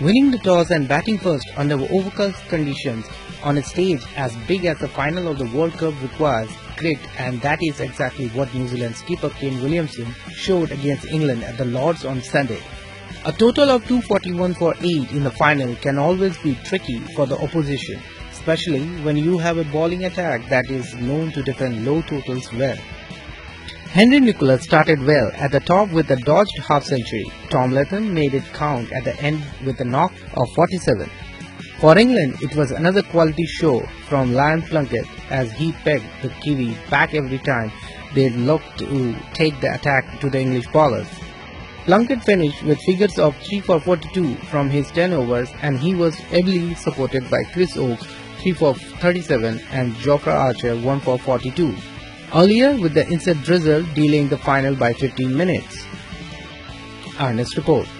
Winning the toss and batting first under overcast conditions on a stage as big as the final of the World Cup requires grit and that is exactly what New Zealand's skipper Kane Williamson showed against England at the Lords on Sunday. A total of 241 for 8 in the final can always be tricky for the opposition, especially when you have a bowling attack that is known to defend low totals well. Henry Nicholls started well at the top with a dodged half century. Tom Latham made it count at the end with a knock of 47. For England, it was another quality show from Liam Plunkett as he pegged the Kiwi back every time they looked to take the attack to the English bowlers. Plunkett finished with figures of 3 for 42 from his 10 overs and he was ably supported by Chris Woakes 3 for 37 and Jofra Archer 1 for 42 earlier with the instant drizzle delaying the final by 15 minutes. Our next report.